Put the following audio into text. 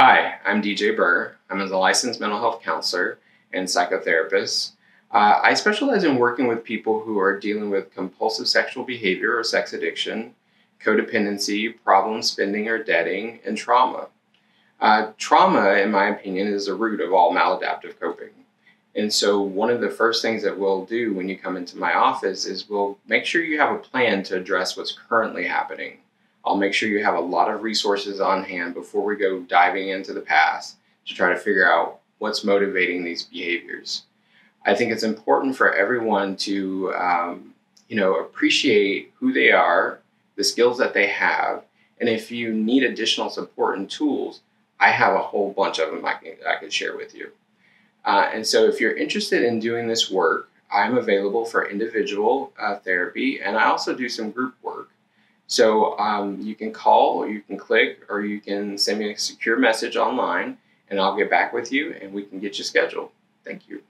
Hi, I'm DJ Burr. I'm a licensed mental health counselor and psychotherapist. Uh, I specialize in working with people who are dealing with compulsive sexual behavior or sex addiction, codependency, problem spending or debting, and trauma. Uh, trauma, in my opinion, is the root of all maladaptive coping. And so, one of the first things that we'll do when you come into my office is we'll make sure you have a plan to address what's currently happening. I'll make sure you have a lot of resources on hand before we go diving into the past to try to figure out what's motivating these behaviors. I think it's important for everyone to, um, you know, appreciate who they are, the skills that they have, and if you need additional support and tools, I have a whole bunch of them I can, I can share with you. Uh, and so, if you're interested in doing this work, I'm available for individual uh, therapy, and I also do some group work. So um, you can call, or you can click, or you can send me a secure message online, and I'll get back with you and we can get you scheduled. Thank you.